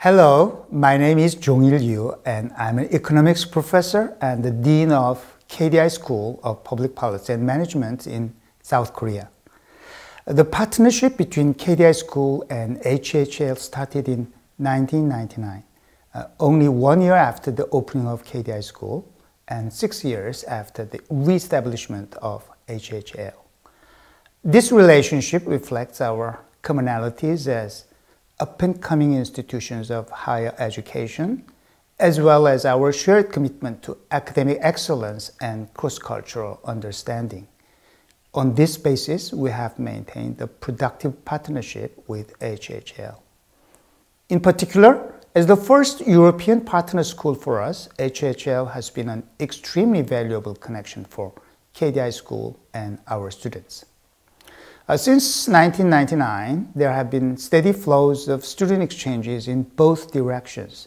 Hello, my name is Jong-il You and I'm an economics professor and the dean of KDI School of Public Policy and Management in South Korea. The partnership between KDI School and HHL started in 1999, uh, only one year after the opening of KDI School and six years after the reestablishment of HHL. This relationship reflects our commonalities as up-and-coming institutions of higher education, as well as our shared commitment to academic excellence and cross-cultural understanding. On this basis, we have maintained a productive partnership with HHL. In particular, as the first European partner school for us, HHL has been an extremely valuable connection for KDI School and our students. Uh, since 1999, there have been steady flows of student exchanges in both directions,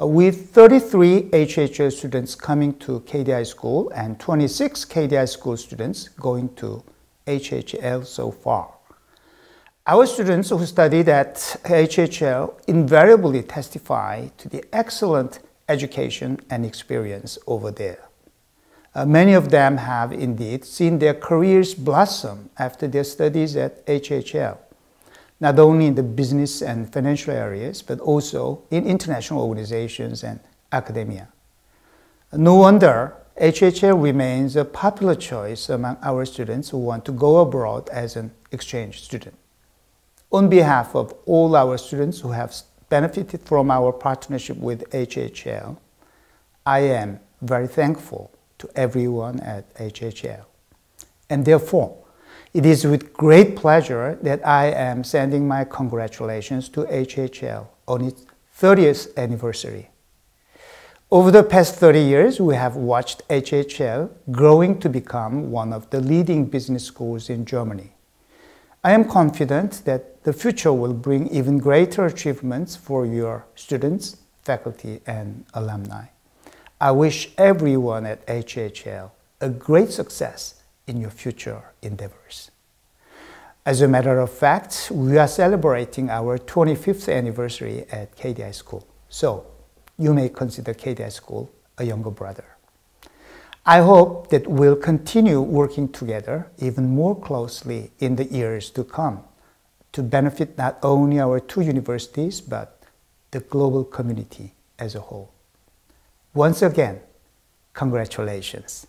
uh, with 33 HHL students coming to KDI school and 26 KDI school students going to HHL so far. Our students who studied at HHL invariably testify to the excellent education and experience over there. Uh, many of them have indeed seen their careers blossom after their studies at HHL, not only in the business and financial areas, but also in international organizations and academia. No wonder HHL remains a popular choice among our students who want to go abroad as an exchange student. On behalf of all our students who have benefited from our partnership with HHL, I am very thankful to everyone at HHL. And therefore, it is with great pleasure that I am sending my congratulations to HHL on its 30th anniversary. Over the past 30 years, we have watched HHL growing to become one of the leading business schools in Germany. I am confident that the future will bring even greater achievements for your students, faculty, and alumni. I wish everyone at HHL a great success in your future endeavors. As a matter of fact, we are celebrating our 25th anniversary at KDI School. So you may consider KDI School a younger brother. I hope that we'll continue working together even more closely in the years to come to benefit not only our two universities, but the global community as a whole. Once again, congratulations.